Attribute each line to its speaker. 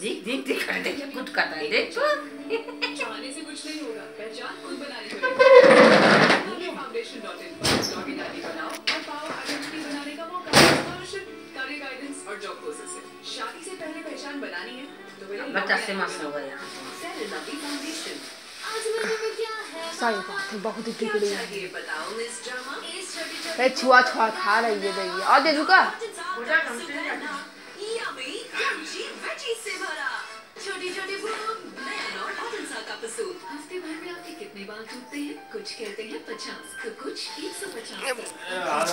Speaker 1: देख देख देख कर देख कुछ करता है देख तो।
Speaker 2: चाहने से कुछ नहीं होगा। पहचान खुद बनानी पड़ेगी फाउंडेशन.in पर स्टोरी डाली बनाओ। और पाओ आइडेंटिटी बनाने का मौका। स्कॉलरशिप करियर गाइडेंस और जॉब कोर्सेज से। शादी से पहले पहचान बनानी है तो मेरे
Speaker 1: बच्चा से मस्त हो गया
Speaker 2: सेरेनाबी फाउंडेशन
Speaker 3: आज मेरे में क्या है
Speaker 4: सही बात है बहुत ही टिकड़ी है। छुआ छुआ खा रही है दैया और दे दूँ का
Speaker 2: Yummy, crunchy veggies से भरा छोटी छोटी बूंद। नया और ऑरेंजा का पसूल हफ़्ते भर में आपके कितने बाल टूटते हैं? कुछ कहते हैं पचास तो कुछ एक सौ पचास।